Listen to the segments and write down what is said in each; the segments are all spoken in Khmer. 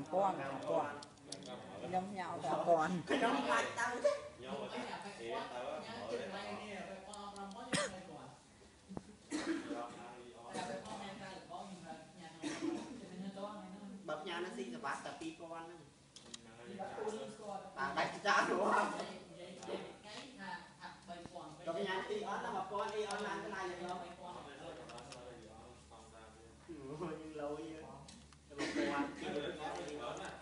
5000 5000ខ្ញុំញ៉ៅ5000ខ្ញុំខ្លាចទៅទេ nhau rồi thì tao á mở đấy បើផ្ញើនឹងស៊ីសវត្តតែ2000ហ្នឹងបាទដាច់ចាស់នោះក៏ផ្ញើទីអត់ដល់1000អីអនឡាញកន្លែងយកយើងលយទៅ1000ទីអត់អី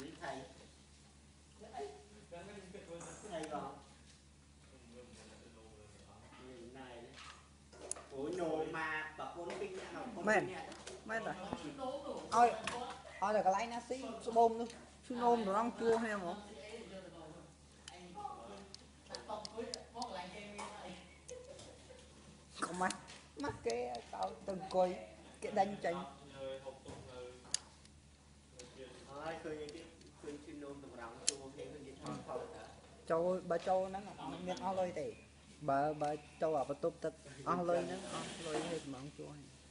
នេះថៃថៃបងណៃអូញោមមកប្រពន្ធពី រនាក់ដល់ប្រពន្ធពីរនាក់មែនតាឲ្យឲ្យតែកន្លែងណាស៊ីស្បូមនោះឈឺនោមត្រង់ជួគ្នាហ្មងកុំមកមកគេឲ្យកោតទៅអង្គុយគេដេញចេញហើយឃើញអីគេឃើញជិះនោមតម្រង់ជួគេឃើញគេថតថតតាចូលបើចូលហ្នឹងអត់មានអស់លុយទេបើបើចូលអាបន្ទប់ទឹកអស់លុយហ្នឹងអស់លុយហ